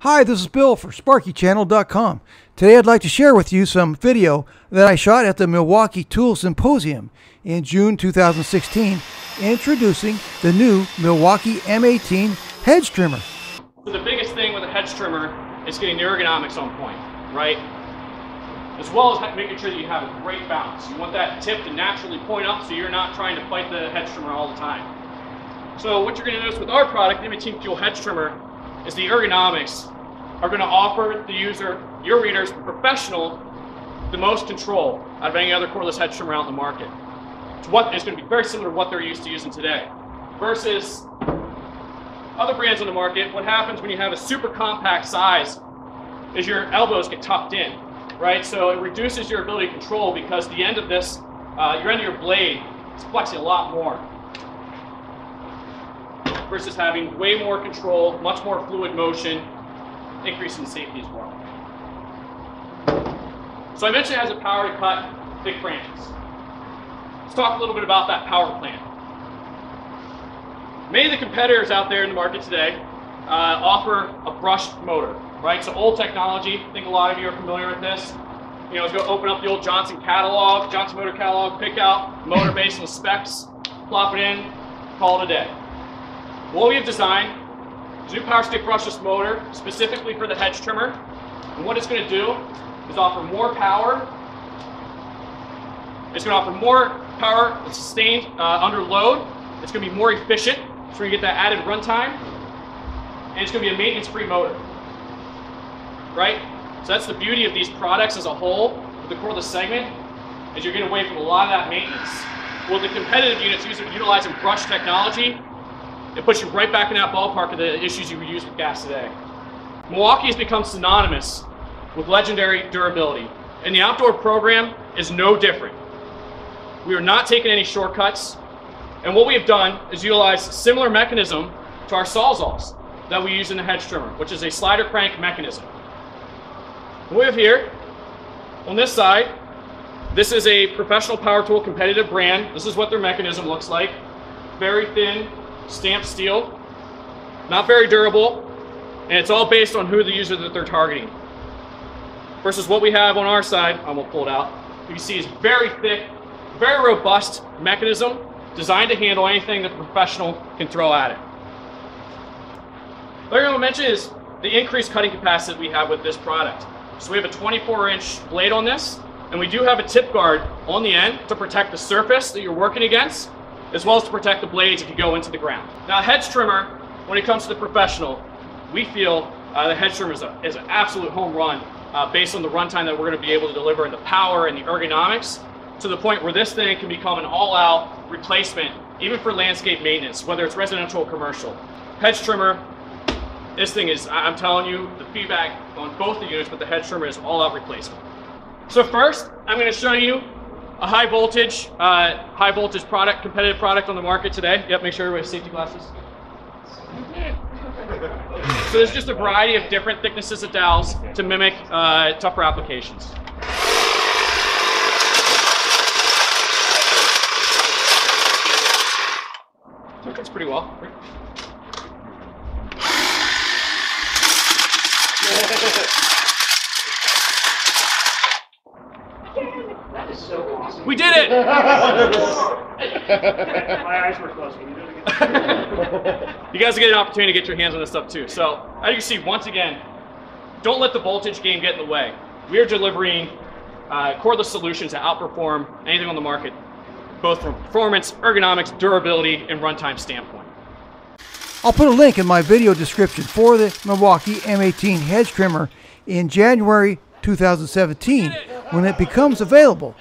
Hi, this is Bill for SparkyChannel.com. Today I'd like to share with you some video that I shot at the Milwaukee Tool Symposium in June 2016 introducing the new Milwaukee M18 hedge trimmer. So the biggest thing with a hedge trimmer is getting the ergonomics on point, right? As well as making sure that you have a great balance. You want that tip to naturally point up so you're not trying to fight the hedge trimmer all the time. So what you're going to notice with our product, the M18 Fuel Hedge Trimmer, is the ergonomics are going to offer the user, your readers, the professional, the most control out of any other cordless hedge trimmer out in the market. It's going to be very similar to what they're used to using today. Versus other brands on the market, what happens when you have a super compact size is your elbows get tucked in, right? So it reduces your ability to control because the end of this, uh, your end of your blade is flexing a lot more versus having way more control, much more fluid motion, increasing safety as well. So I mentioned it has a power to cut thick branches. Let's talk a little bit about that power plant. Many of the competitors out there in the market today uh, offer a brushed motor, right? So old technology, I think a lot of you are familiar with this. You know, let's go open up the old Johnson catalog, Johnson Motor catalog, pick out motor based on the specs, plop it in, call it a day. What we have designed is a new POWERSTATE brushless motor specifically for the hedge trimmer. And what it's going to do is offer more power. It's going to offer more power sustained uh, under load. It's going to be more efficient, so we get that added runtime. And it's going to be a maintenance-free motor. Right? So that's the beauty of these products as a whole, with the cordless segment, is you're getting away from a lot of that maintenance. Well, the competitive units utilizing brush technology it puts you right back in that ballpark of the issues you would use with gas today. Milwaukee has become synonymous with legendary durability, and the outdoor program is no different. We are not taking any shortcuts, and what we have done is utilize similar mechanism to our Sawzalls that we use in the hedge trimmer, which is a slider crank mechanism. We have here, on this side, this is a professional power tool competitive brand. This is what their mechanism looks like. Very thin, stamped steel, not very durable, and it's all based on who the user that they're targeting. Versus what we have on our side, I'm gonna pull it out. You can see is very thick, very robust mechanism designed to handle anything that the professional can throw at it. What I'm gonna mention is the increased cutting capacity we have with this product. So we have a 24 inch blade on this, and we do have a tip guard on the end to protect the surface that you're working against as well as to protect the blades if you go into the ground. Now, hedge trimmer, when it comes to the professional, we feel uh, the hedge trimmer is, a, is, an absolute home run uh, based on the runtime that we're going to be able to deliver and the power and the ergonomics to the point where this thing can become an all-out replacement even for landscape maintenance, whether it's residential or commercial. Hedge trimmer, this thing is, I'm telling you, the feedback on both the units, but the hedge trimmer is all-out replacement. So first, I'm going to show you a high voltage, uh, high voltage product, competitive product on the market today. Yep, make sure everybody has safety glasses. so there's just a variety of different thicknesses of dowels to mimic uh, tougher applications. That's pretty well. That is so awesome. We did it! My eyes were closed. Can you do you guys get an opportunity to get your hands on this stuff too. So, as you can see, once again, don't let the voltage game get in the way. We are delivering uh, cordless solutions that outperform anything on the market, both from performance, ergonomics, durability, and runtime standpoint. I'll put a link in my video description for the Milwaukee M18 hedge trimmer in January 2017 when it becomes available.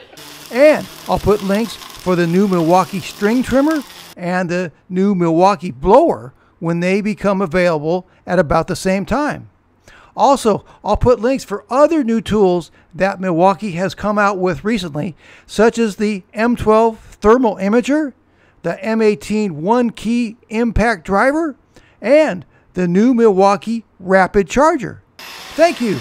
And I'll put links for the new Milwaukee string trimmer and the new Milwaukee blower when they become available at about the same time. Also, I'll put links for other new tools that Milwaukee has come out with recently, such as the M12 Thermal Imager, the M18 One Key Impact Driver, and the new Milwaukee Rapid Charger. Thank you.